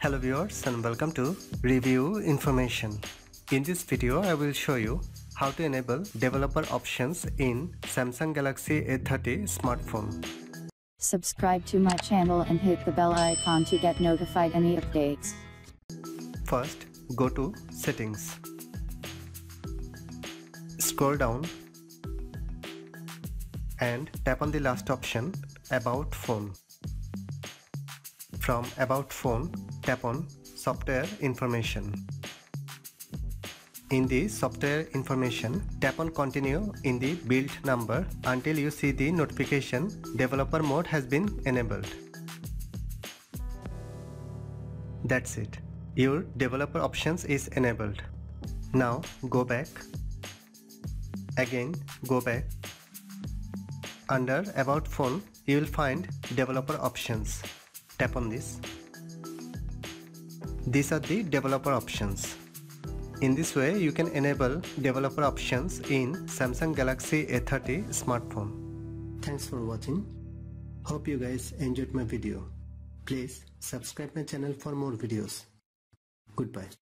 Hello viewers and welcome to Review Information. In this video I will show you how to enable developer options in Samsung Galaxy A30 smartphone. Subscribe to my channel and hit the bell icon to get notified any updates. First, go to Settings. Scroll down and tap on the last option About Phone. From About Phone, tap on Software Information. In the software information, tap on continue in the build number until you see the notification developer mode has been enabled. That's it. Your developer options is enabled. Now go back. Again go back. Under about phone you will find developer options. Tap on this. These are the developer options. In this way, you can enable developer options in Samsung Galaxy A30 smartphone. Thanks for watching. Hope you guys enjoyed my video. Please subscribe my channel for more videos. Goodbye.